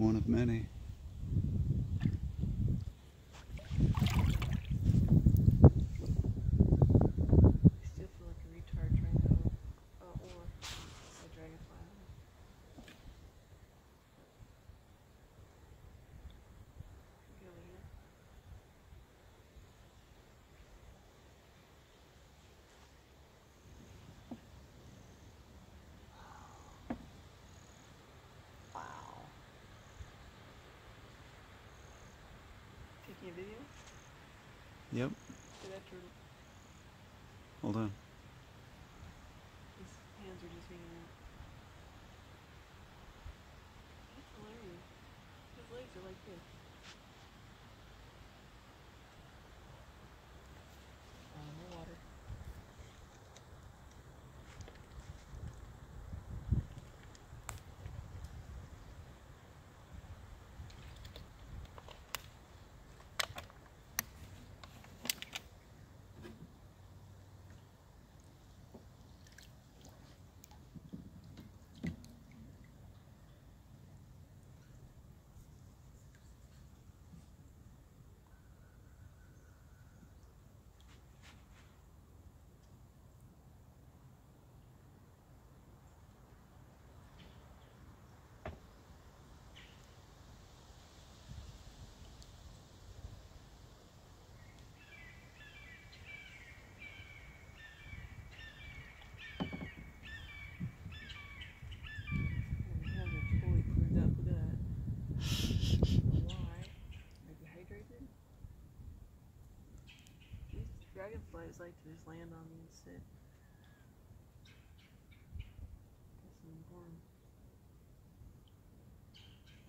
one of many. making a video? Yep. Hold on. dragonflies like to just land on me and sit.